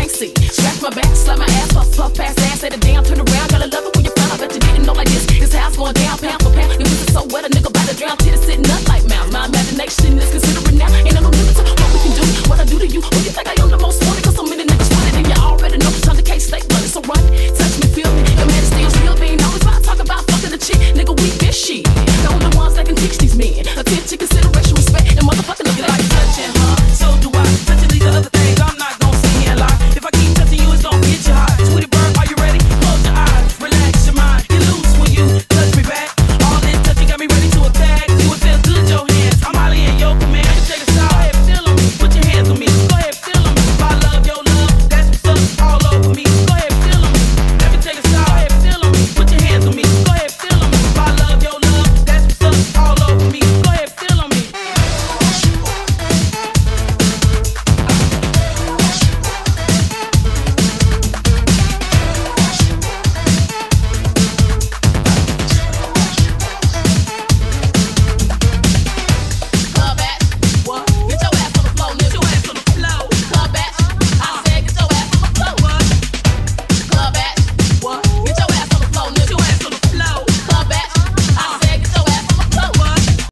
can't see. Scratch my back, slap my ass, puff, puff, pass ass, say the damn, turn around, gotta love it when you find out that you didn't know like this. This house going down, pound for pound. Your pussy so wet, a nigga about to drown, titties sitting up like mouth. My imagination is considering now, ain't no limit to what we can do. What I do to you, who you think I am the most wanted? Cause so many niggas wanted, and you already know. Time to case state money, so run, touch me, feel me. Your man steals real, they ain't always about talk about fucking a chick, nigga. We bitchy. The only ones that can teach these men a attention.